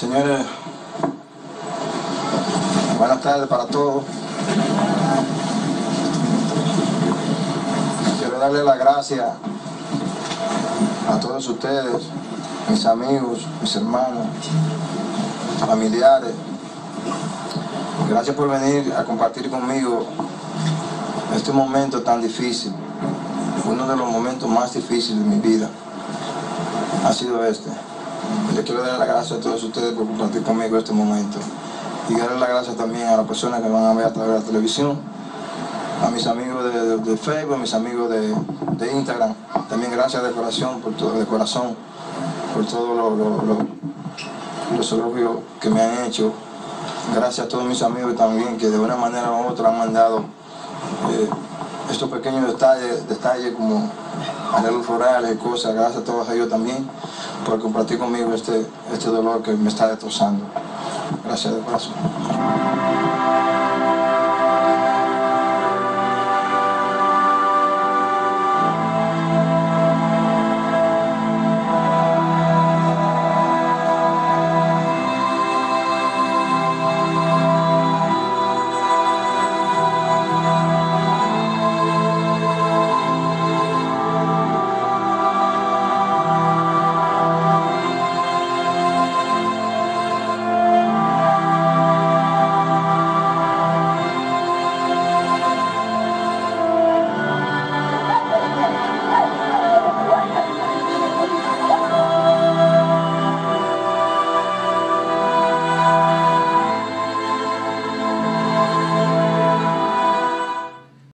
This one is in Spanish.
Señores, buenas tardes para todos. Quiero darle las gracias a todos ustedes, mis amigos, mis hermanos, familiares. Gracias por venir a compartir conmigo este momento tan difícil. Uno de los momentos más difíciles de mi vida ha sido este. Le quiero dar las gracias a todos ustedes por compartir conmigo este momento. Y darle las gracias también a las personas que van a ver a través de la televisión, a mis amigos de, Facebook, a mis amigos de, Instagram. También gracias de corazón por todo, de corazón, por todo lo, lo, los elogios que me han hecho. Gracias a todos mis amigos también que de una manera u otra han mandado eh, estos pequeños detalles, detalles como arreglos florales y cosas. Gracias a todos ellos también por compartir conmigo este, este dolor que me está destrozando. Gracias de corazón.